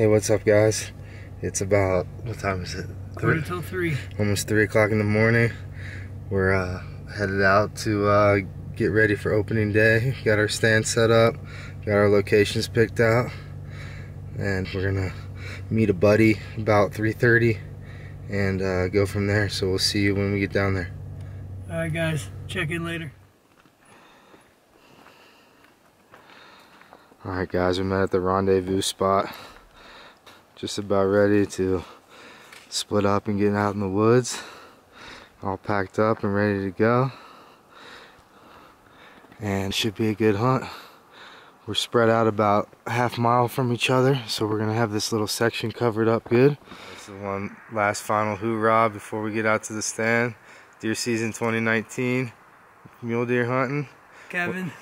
Hey, what's up, guys? It's about what time is it? Three. till three. Almost three o'clock in the morning. We're uh, headed out to uh, get ready for opening day. Got our stand set up, got our locations picked out, and we're gonna meet a buddy about 3:30 and uh, go from there. So we'll see you when we get down there. All right, guys. Check in later. All right, guys. We met at the rendezvous spot. Just about ready to split up and get out in the woods. All packed up and ready to go. And should be a good hunt. We're spread out about a half mile from each other, so we're gonna have this little section covered up good. This is one last final hoorah before we get out to the stand. Deer season 2019, mule deer hunting. Kevin.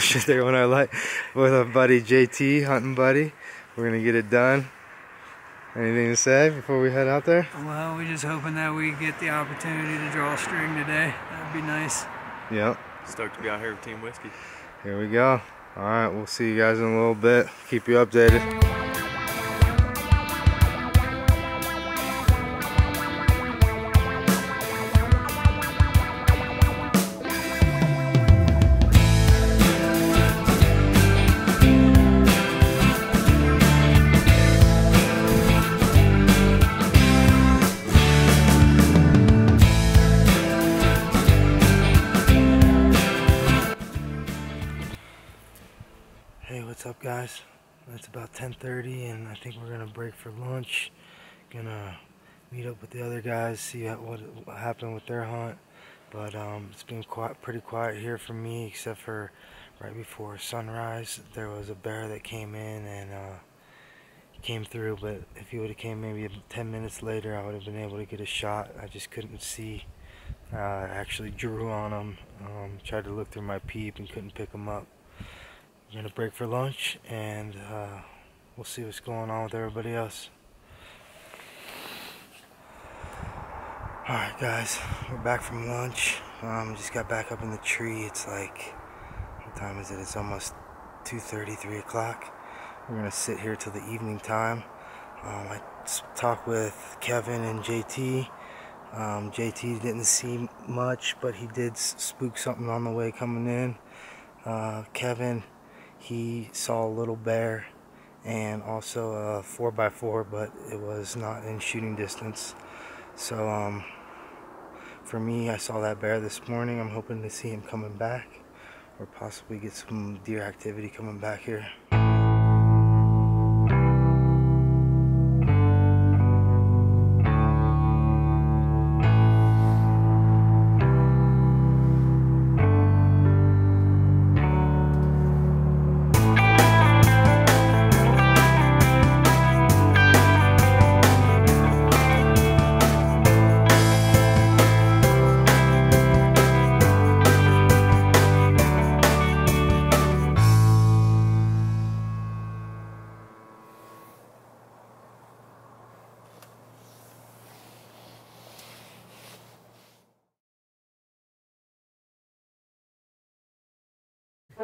Shit, there one I like with a buddy JT, hunting buddy. We're gonna get it done. Anything to say before we head out there? Well, we're just hoping that we get the opportunity to draw a string today. That'd be nice. Yep. Stoked to be out here with Team Whiskey. Here we go. All right, we'll see you guys in a little bit. Keep you updated. Guys? It's about 10:30, and I think we're gonna break for lunch. Gonna meet up with the other guys, see what, happened with their hunt. But um, it's been quiet, pretty quiet here for me, except for right before sunrise. There was a bear that came in and uh, came through. But if he would have came maybe 10 minutes later, I would have been able to get a shot. I just couldn't see. Uh, I actually drew on him. Um, tried to look through my peep and couldn't pick him up. We're gonna break for lunch and uh, we'll see what's going on with everybody else. Alright guys, we're back from lunch. Um, just got back up in the tree. It's like, what time is it? It's almost 2.30, 3 o'clock. We're gonna sit here till the evening time. Um, I talked with Kevin and JT. Um, JT didn't see much, but he did spook something on the way coming in. Uh, Kevin he saw a little bear and also a 4x4 but it was not in shooting distance. So um, for me I saw that bear this morning. I'm hoping to see him coming back or possibly get some deer activity coming back here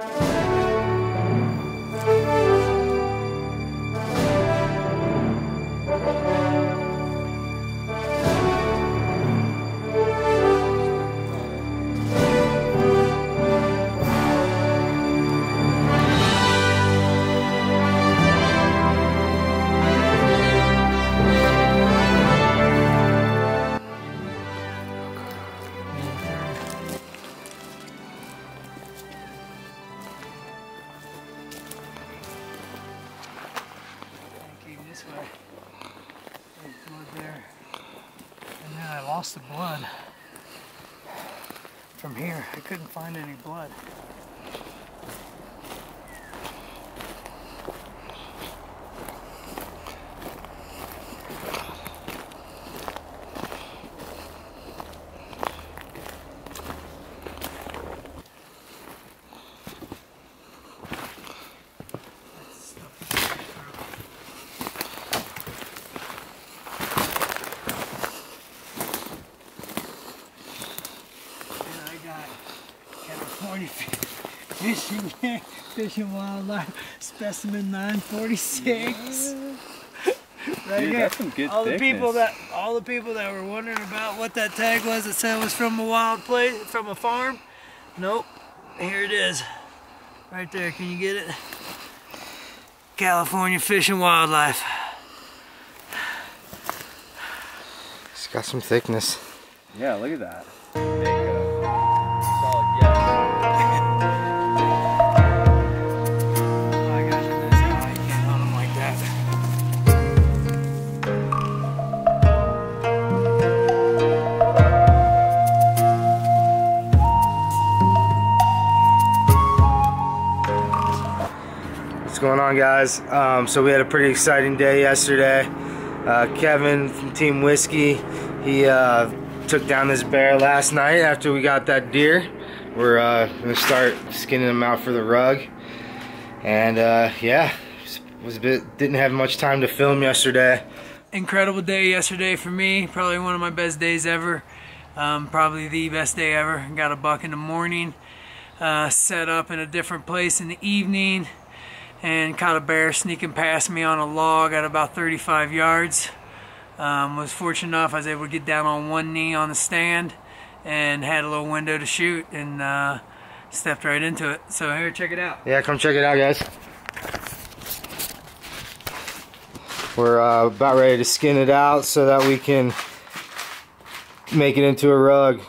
Came lost the blood. From here, I couldn't find any blood. And I got California fever. fishing game, Fish and Wildlife Specimen 946. right Dude, here. that's some good all the people that all the people that were wondering about what that tag was that said it was from a wild place from a farm. Nope. Here it is. Right there. Can you get it? California Fish and Wildlife. It's got some thickness. Yeah, look at that. On, guys? Um, so we had a pretty exciting day yesterday. Uh, Kevin from Team Whiskey, he uh, took down this bear last night after we got that deer. We're uh, gonna start skinning him out for the rug. And uh, yeah, was a bit didn't have much time to film yesterday. incredible day yesterday for me. Probably one of my best days ever. Um, probably the best day ever. Got a buck in the morning, uh, set up in a different place in the evening, and caught a bear sneaking past me on a log at about 35 yards. Um, was fortunate enough I was able to get down on one knee on the stand and had a little window to shoot and uh, stepped right into it. So here, check it out. Yeah, come check it out, guys. We're uh, about ready to skin it out so that we can make it into a rug.